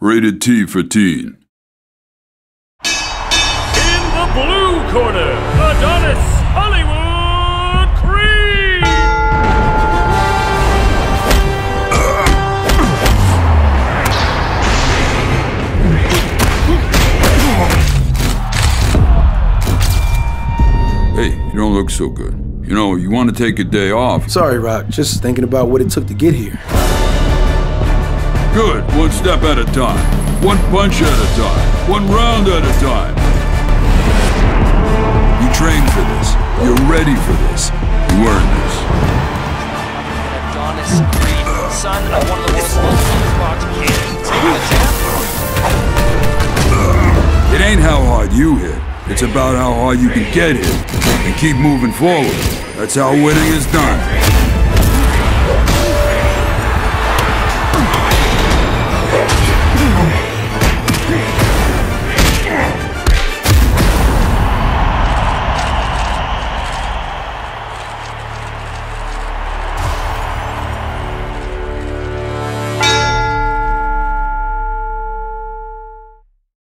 Rated T for teen. In the blue corner, Adonis Hollywood Creed! Hey, you don't look so good. You know, you want to take a day off. Sorry, Rock. Just thinking about what it took to get here. Good, one step at a time. One punch at a time. One round at a time. You trained for this. You're ready for this. You earned this. Adonis Creed, son of one of the world's most kickboxing kings. Taking a champ? It ain't how hard you hit. It's about how hard you can get hit and keep moving forward. That's how winning is done.